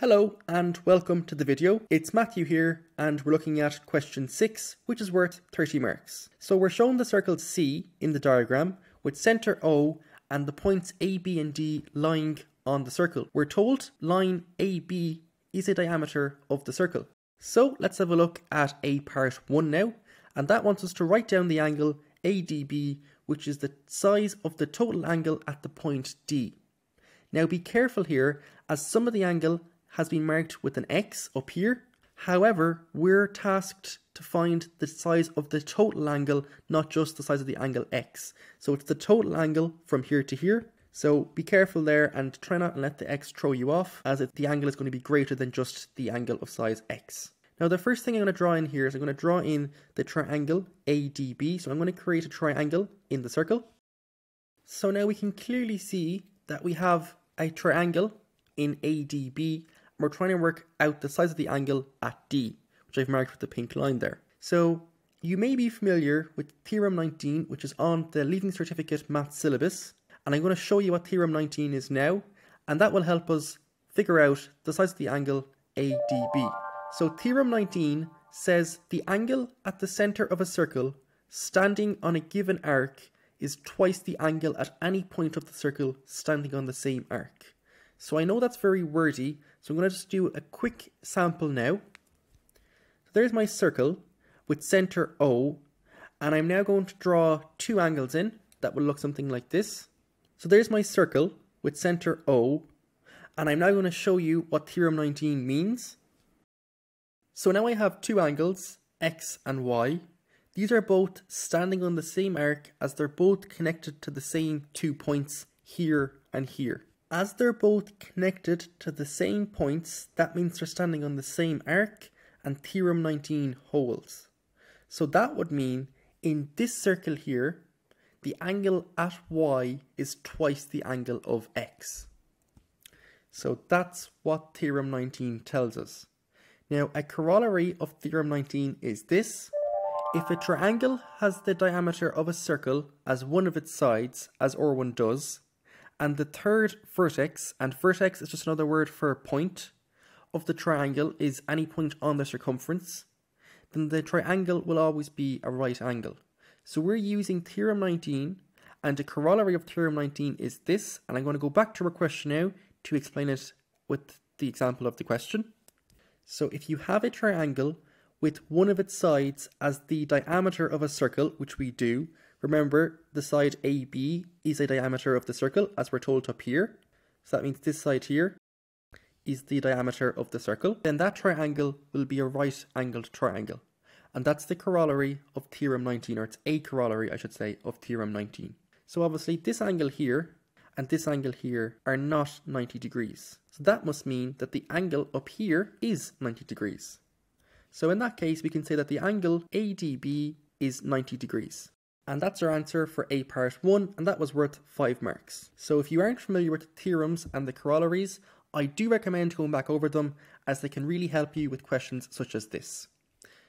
Hello and welcome to the video. It's Matthew here and we're looking at question 6 which is worth 30 marks. So we're shown the circle C in the diagram with centre O and the points A, B and D lying on the circle. We're told line AB is a diameter of the circle. So let's have a look at A part 1 now and that wants us to write down the angle ADB which is the size of the total angle at the point D. Now be careful here as some of the angle has been marked with an X up here. However, we're tasked to find the size of the total angle, not just the size of the angle X. So it's the total angle from here to here. So be careful there and try not to let the X throw you off as it, the angle is going to be greater than just the angle of size X. Now the first thing I'm going to draw in here is I'm going to draw in the triangle ADB. So I'm going to create a triangle in the circle. So now we can clearly see that we have a triangle in ADB we're trying to work out the size of the angle at D, which I've marked with the pink line there. So you may be familiar with Theorem 19, which is on the Leaving Certificate Math syllabus, and I'm going to show you what Theorem 19 is now, and that will help us figure out the size of the angle ADB. So Theorem 19 says the angle at the centre of a circle standing on a given arc is twice the angle at any point of the circle standing on the same arc. So I know that's very wordy, so I'm going to just do a quick sample now. So there's my circle with center O, and I'm now going to draw two angles in that will look something like this. So there's my circle with center O, and I'm now going to show you what Theorem 19 means. So now I have two angles, X and Y. These are both standing on the same arc as they're both connected to the same two points here and here. As they're both connected to the same points, that means they're standing on the same arc and theorem 19 holds. So that would mean in this circle here, the angle at y is twice the angle of x. So that's what theorem 19 tells us. Now a corollary of theorem 19 is this. If a triangle has the diameter of a circle as one of its sides, as R1 does, and the third vertex, and vertex is just another word for point, of the triangle is any point on the circumference, then the triangle will always be a right angle. So we're using Theorem 19, and the corollary of Theorem 19 is this, and I'm going to go back to our question now to explain it with the example of the question. So if you have a triangle with one of its sides as the diameter of a circle, which we do, Remember, the side AB is a diameter of the circle, as we're told up here. So that means this side here is the diameter of the circle. Then that triangle will be a right angled triangle. And that's the corollary of Theorem 19, or it's a corollary, I should say, of Theorem 19. So obviously this angle here and this angle here are not 90 degrees. So that must mean that the angle up here is 90 degrees. So in that case, we can say that the angle ADB is 90 degrees. And that's our answer for A part 1, and that was worth 5 marks. So if you aren't familiar with the theorems and the corollaries, I do recommend going back over them as they can really help you with questions such as this.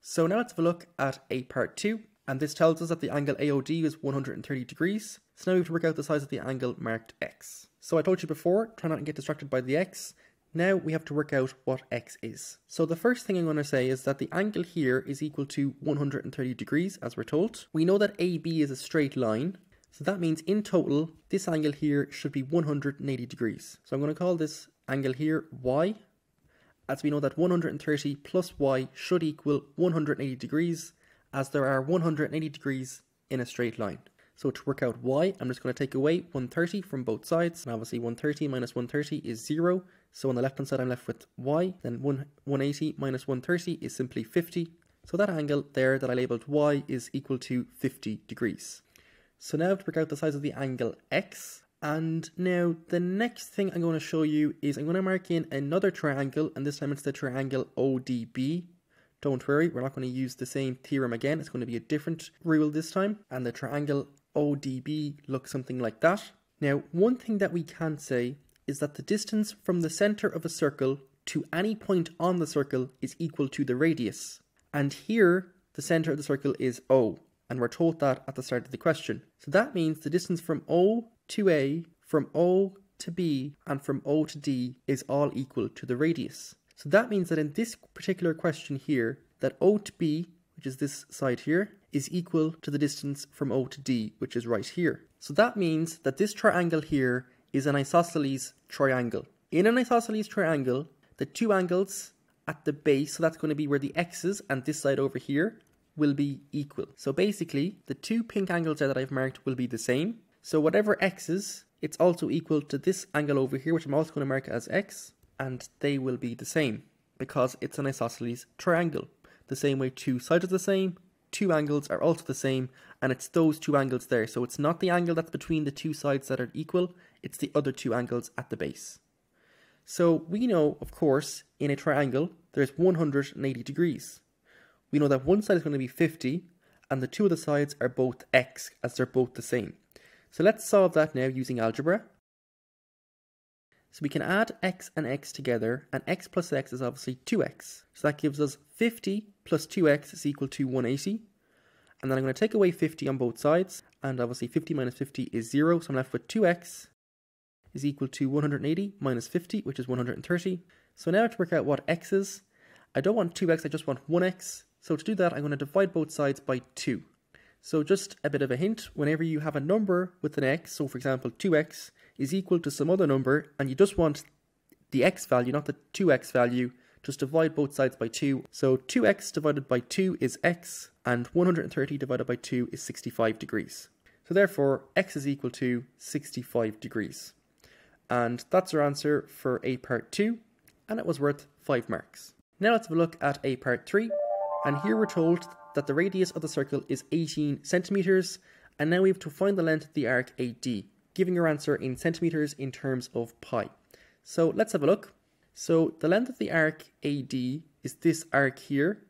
So now let's have a look at A part 2, and this tells us that the angle AOD is 130 degrees. So now we have to work out the size of the angle marked X. So I told you before, try not to get distracted by the X, now we have to work out what x is. So the first thing I'm going to say is that the angle here is equal to 130 degrees as we're told. We know that AB is a straight line. So that means in total, this angle here should be 180 degrees. So I'm going to call this angle here y, as we know that 130 plus y should equal 180 degrees, as there are 180 degrees in a straight line. So to work out y, I'm just going to take away 130 from both sides. And obviously 130 minus 130 is 0. So on the left hand side I'm left with y, then 1, 180 minus 130 is simply 50. So that angle there that I labelled y is equal to 50 degrees. So now I have to work out the size of the angle x. And now the next thing I'm going to show you is I'm going to mark in another triangle and this time it's the triangle ODB. Don't worry, we're not going to use the same theorem again. It's going to be a different rule this time. And the triangle ODB looks something like that. Now, one thing that we can say is that the distance from the center of a circle to any point on the circle is equal to the radius. And here, the center of the circle is O, and we're told that at the start of the question. So that means the distance from O to A, from O to B and from O to D is all equal to the radius. So that means that in this particular question here, that O to B, which is this side here, is equal to the distance from O to D, which is right here. So that means that this triangle here is an isosceles triangle. In an isosceles triangle, the two angles at the base, so that's going to be where the x's and this side over here will be equal. So basically, the two pink angles there that I've marked will be the same. So whatever x is, it's also equal to this angle over here, which I'm also going to mark as x, and they will be the same because it's an isosceles triangle. The same way two sides are the same, two angles are also the same, and it's those two angles there. So it's not the angle that's between the two sides that are equal, it's the other two angles at the base. So we know, of course, in a triangle, there's 180 degrees. We know that one side is going to be 50, and the two other sides are both x, as they're both the same. So let's solve that now using algebra. So we can add x and x together, and x plus x is obviously 2x. So that gives us 50 plus 2x is equal to 180. And then I'm going to take away 50 on both sides, and obviously 50 minus 50 is 0, so I'm left with 2x is equal to 180 minus 50, which is 130. So now I have to work out what x is, I don't want 2x, I just want 1x. So to do that, I'm going to divide both sides by 2. So just a bit of a hint, whenever you have a number with an x, so for example 2x is equal to some other number, and you just want the x value, not the 2x value, just divide both sides by 2. So 2x divided by 2 is x, and 130 divided by 2 is 65 degrees. So therefore, x is equal to 65 degrees. And that's our answer for A part 2, and it was worth 5 marks. Now let's have a look at A part 3, and here we're told that the radius of the circle is 18 centimeters, and now we have to find the length of the arc AD, giving our answer in centimeters in terms of pi. So let's have a look. So the length of the arc AD is this arc here.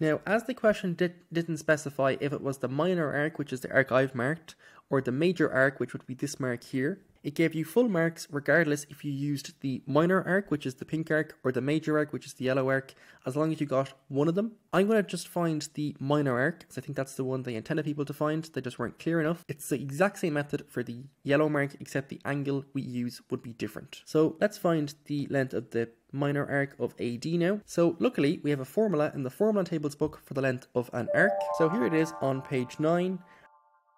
Now, as the question did, didn't specify if it was the minor arc, which is the arc I've marked, or the major arc, which would be this mark here, it gave you full marks regardless if you used the minor arc, which is the pink arc, or the major arc, which is the yellow arc, as long as you got one of them. I'm going to just find the minor arc, because I think that's the one they intended people to find. They just weren't clear enough. It's the exact same method for the yellow mark, except the angle we use would be different. So let's find the length of the minor arc of AD now. So luckily we have a formula in the formula tables book for the length of an arc. So here it is on page 9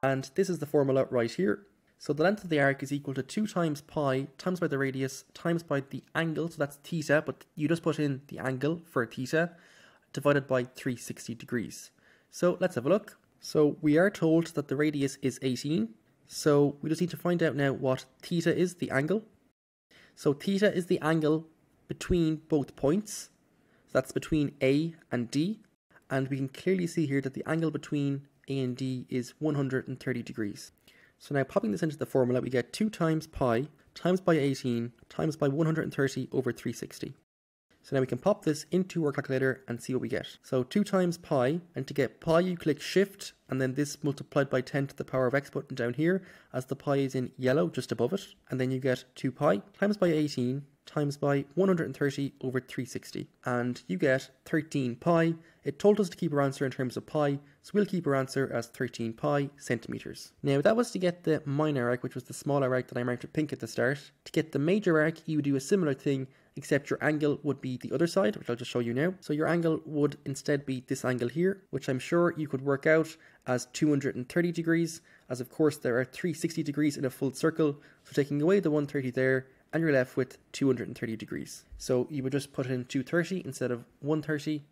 and this is the formula right here. So the length of the arc is equal to 2 times pi times by the radius times by the angle, so that's theta, but you just put in the angle for theta, divided by 360 degrees. So let's have a look. So we are told that the radius is 18, so we just need to find out now what theta is, the angle. So theta is the angle between both points, so that's between A and D, and we can clearly see here that the angle between A and D is 130 degrees. So now popping this into the formula, we get 2 times pi times by 18 times by 130 over 360. So now we can pop this into our calculator and see what we get. So 2 times pi, and to get pi you click shift and then this multiplied by 10 to the power of x button down here as the pi is in yellow just above it. And then you get 2 pi times by 18 times by 130 over 360 and you get 13 pi. It told us to keep our answer in terms of pi so we'll keep our answer as 13 pi centimetres. Now that was to get the minor arc which was the smaller arc that I marked pink at the start. To get the major arc you would do a similar thing except your angle would be the other side which I'll just show you now. So your angle would instead be this angle here which I'm sure you could work out as 230 degrees as of course there are 360 degrees in a full circle so taking away the 130 there and you're left with 230 degrees. So you would just put in 230 instead of 130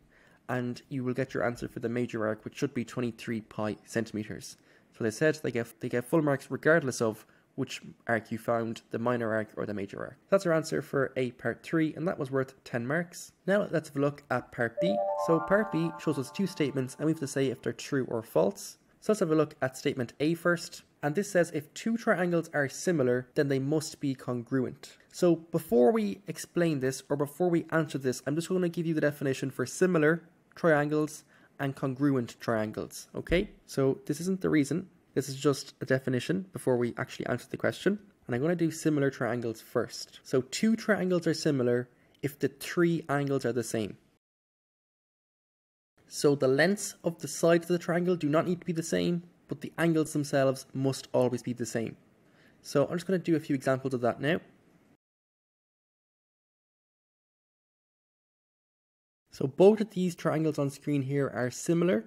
and you will get your answer for the major arc which should be 23 pi centimeters. So they said they get, they get full marks regardless of which arc you found, the minor arc or the major arc. That's our answer for A part 3 and that was worth 10 marks. Now let's have a look at part B. So part B shows us two statements and we have to say if they're true or false. So let's have a look at statement A first. And this says if two triangles are similar, then they must be congruent. So before we explain this or before we answer this, I'm just going to give you the definition for similar triangles and congruent triangles. Okay, so this isn't the reason. This is just a definition before we actually answer the question. And I'm going to do similar triangles first. So two triangles are similar if the three angles are the same. So the lengths of the sides of the triangle do not need to be the same, but the angles themselves must always be the same. So I'm just going to do a few examples of that now. So both of these triangles on screen here are similar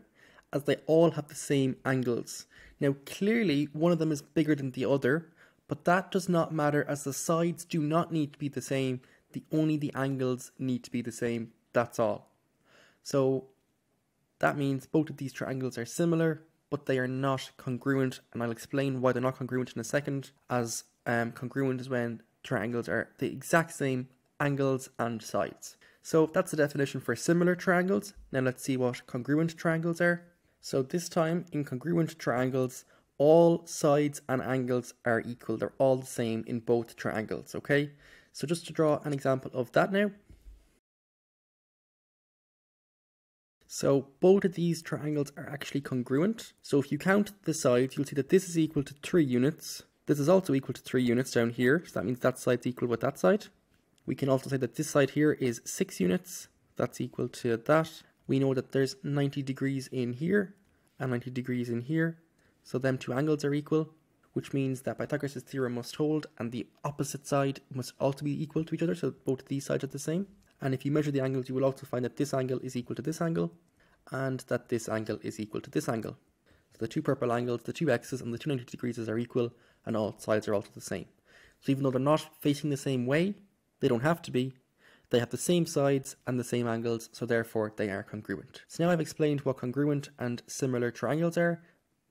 as they all have the same angles. Now clearly one of them is bigger than the other, but that does not matter as the sides do not need to be the same, the only the angles need to be the same, that's all. So that means both of these triangles are similar, but they are not congruent, and I'll explain why they're not congruent in a second, as um, congruent is when triangles are the exact same angles and sides. So that's the definition for similar triangles. Now let's see what congruent triangles are. So this time in congruent triangles, all sides and angles are equal. They're all the same in both triangles, okay? So just to draw an example of that now. So both of these triangles are actually congruent. So if you count the sides, you'll see that this is equal to 3 units. This is also equal to 3 units down here. So that means that side's equal with that side. We can also say that this side here is 6 units. That's equal to that. We know that there's 90 degrees in here and 90 degrees in here. So them two angles are equal, which means that Pythagoras' theorem must hold and the opposite side must also be equal to each other. So both these sides are the same. And if you measure the angles, you will also find that this angle is equal to this angle and that this angle is equal to this angle. So the two purple angles, the two x's and the two 90 degrees are equal and all sides are also the same. So even though they're not facing the same way, they don't have to be. They have the same sides and the same angles, so therefore they are congruent. So now I've explained what congruent and similar triangles are,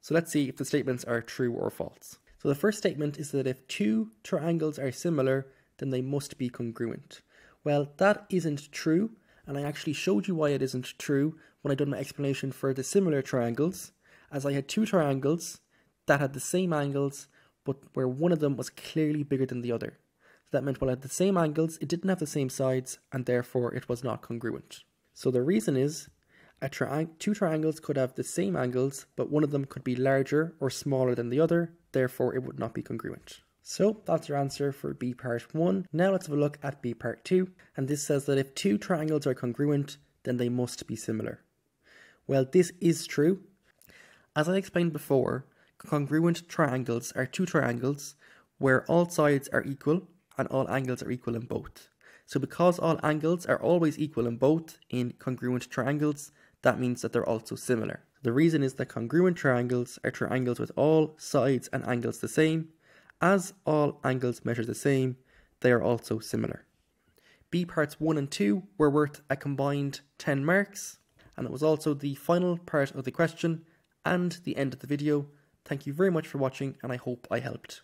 so let's see if the statements are true or false. So the first statement is that if two triangles are similar, then they must be congruent. Well, that isn't true, and I actually showed you why it isn't true when I done my explanation for the similar triangles, as I had two triangles that had the same angles, but where one of them was clearly bigger than the other. That meant while it had the same angles, it didn't have the same sides, and therefore it was not congruent. So the reason is, tri two triangles could have the same angles, but one of them could be larger or smaller than the other, therefore it would not be congruent. So that's your answer for B part 1. Now let's have a look at B part 2, and this says that if two triangles are congruent, then they must be similar. Well, this is true. As I explained before, congruent triangles are two triangles where all sides are equal and all angles are equal in both. So because all angles are always equal in both in congruent triangles, that means that they're also similar. The reason is that congruent triangles are triangles with all sides and angles the same. As all angles measure the same, they are also similar. B parts 1 and 2 were worth a combined 10 marks, and it was also the final part of the question and the end of the video. Thank you very much for watching, and I hope I helped.